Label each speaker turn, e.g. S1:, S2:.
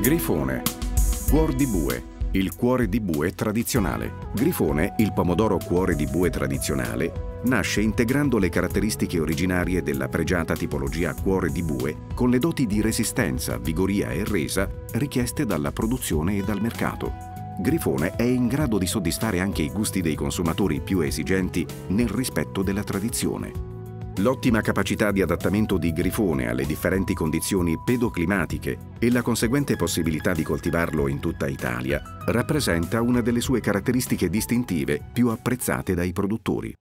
S1: Grifone. Cuor di bue. Il cuore di bue tradizionale. Grifone, il pomodoro cuore di bue tradizionale, nasce integrando le caratteristiche originarie della pregiata tipologia cuore di bue con le doti di resistenza, vigoria e resa richieste dalla produzione e dal mercato. Grifone è in grado di soddisfare anche i gusti dei consumatori più esigenti nel rispetto della tradizione. L'ottima capacità di adattamento di Grifone alle differenti condizioni pedoclimatiche e la conseguente possibilità di coltivarlo in tutta Italia rappresenta una delle sue caratteristiche distintive più apprezzate dai produttori.